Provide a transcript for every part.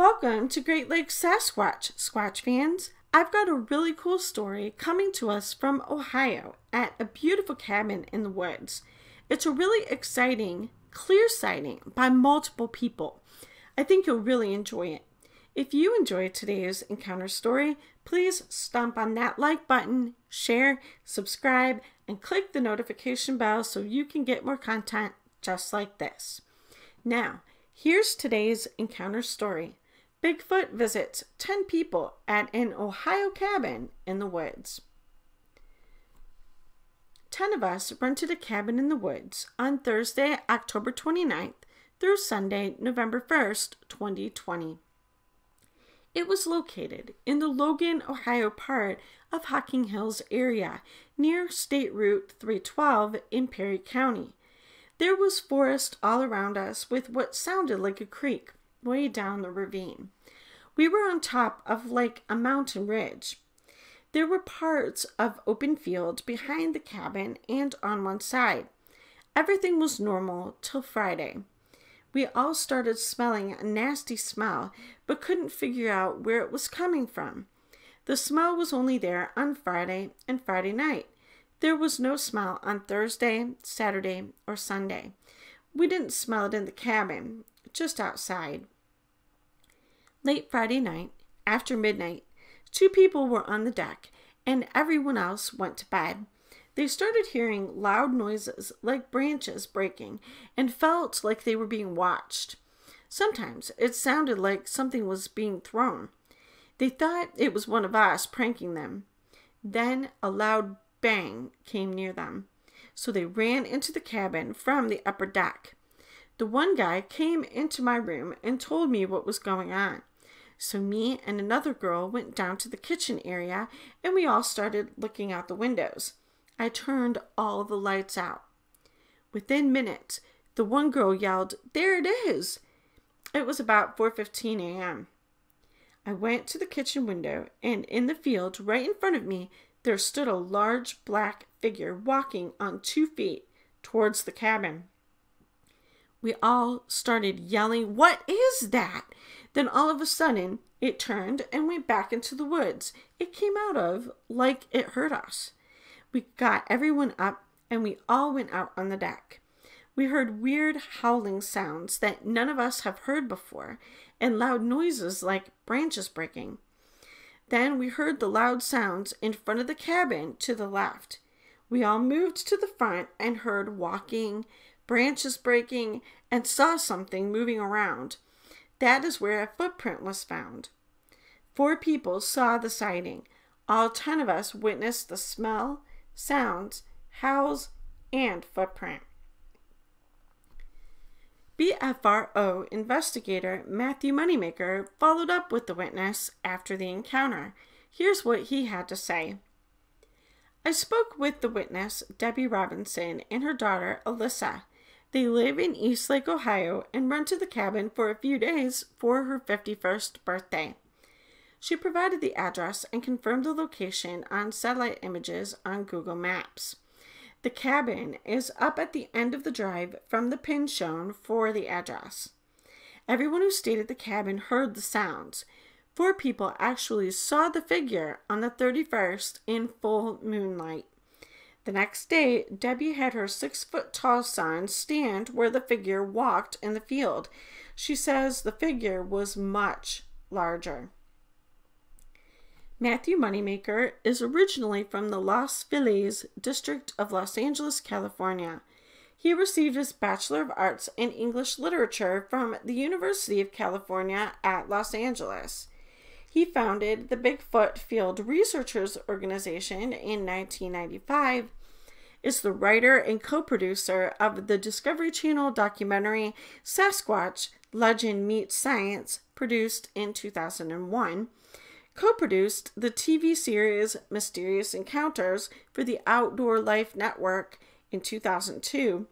Welcome to Great Lakes Sasquatch, Squatch fans. I've got a really cool story coming to us from Ohio at a beautiful cabin in the woods. It's a really exciting, clear sighting by multiple people. I think you'll really enjoy it. If you enjoyed today's encounter story, please stomp on that like button, share, subscribe, and click the notification bell so you can get more content just like this. Now, here's today's encounter story. Bigfoot visits 10 people at an Ohio cabin in the woods. 10 of us rented a cabin in the woods on Thursday, October 29th through Sunday, November 1st, 2020. It was located in the Logan, Ohio part of Hocking Hills area near State Route 312 in Perry County. There was forest all around us with what sounded like a creek way down the ravine. We were on top of like a mountain ridge. There were parts of open field behind the cabin and on one side. Everything was normal till Friday. We all started smelling a nasty smell, but couldn't figure out where it was coming from. The smell was only there on Friday and Friday night. There was no smell on Thursday, Saturday, or Sunday. We didn't smell it in the cabin, just outside. Late Friday night, after midnight, two people were on the deck, and everyone else went to bed. They started hearing loud noises like branches breaking and felt like they were being watched. Sometimes it sounded like something was being thrown. They thought it was one of us pranking them. Then a loud bang came near them, so they ran into the cabin from the upper deck. The one guy came into my room and told me what was going on. So me and another girl went down to the kitchen area and we all started looking out the windows. I turned all the lights out. Within minutes, the one girl yelled, "There it is!" It was about 4:15 a.m. I went to the kitchen window and in the field right in front of me there stood a large black figure walking on two feet towards the cabin. We all started yelling, What is that? Then all of a sudden, it turned and went back into the woods it came out of like it heard us. We got everyone up and we all went out on the deck. We heard weird howling sounds that none of us have heard before and loud noises like branches breaking. Then we heard the loud sounds in front of the cabin to the left. We all moved to the front and heard walking, branches breaking, and saw something moving around. That is where a footprint was found. Four people saw the sighting. All ten of us witnessed the smell, sounds, howls, and footprint. BFRO investigator Matthew Moneymaker followed up with the witness after the encounter. Here's what he had to say. I spoke with the witness, Debbie Robinson, and her daughter, Alyssa. They live in Eastlake, Ohio, and rented the cabin for a few days for her 51st birthday. She provided the address and confirmed the location on satellite images on Google Maps. The cabin is up at the end of the drive from the pin shown for the address. Everyone who stayed at the cabin heard the sounds. Four people actually saw the figure on the 31st in full moonlight. The next day, Debbie had her six foot tall son stand where the figure walked in the field. She says the figure was much larger. Matthew Moneymaker is originally from the Los Feliz district of Los Angeles, California. He received his Bachelor of Arts in English Literature from the University of California at Los Angeles. He founded the Bigfoot Field Researchers Organization in 1995, is the writer and co producer of the Discovery Channel documentary Sasquatch Legend Meets Science, produced in 2001, co produced the TV series Mysterious Encounters for the Outdoor Life Network in 2002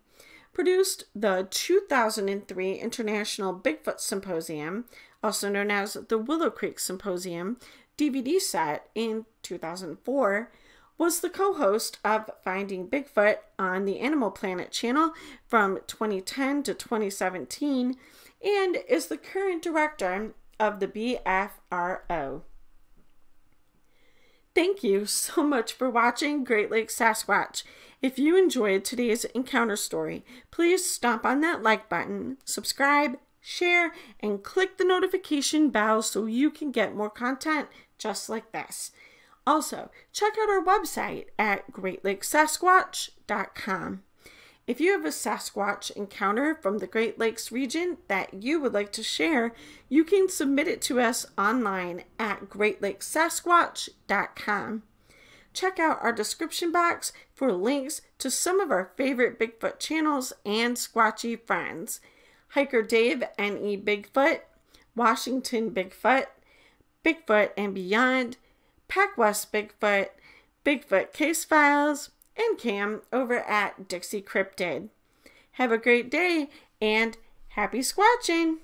produced the 2003 International Bigfoot Symposium, also known as the Willow Creek Symposium, DVD set in 2004, was the co host of Finding Bigfoot on the Animal Planet channel from 2010 to 2017, and is the current director of the BFRO. Thank you so much for watching Great Lakes Sasquatch. If you enjoyed today's encounter story, please stomp on that like button, subscribe, share, and click the notification bell so you can get more content just like this. Also, check out our website at greatlakessasquatch.com. If you have a Sasquatch encounter from the Great Lakes region that you would like to share, you can submit it to us online at greatlakessasquatch.com. Check out our description box for links to some of our favorite Bigfoot channels and Squatchy friends. Hiker Dave N.E. Bigfoot, Washington Bigfoot, Bigfoot and Beyond, Pac West Bigfoot, Bigfoot Case Files, and Cam over at Dixie Cryptid. Have a great day and happy squatching!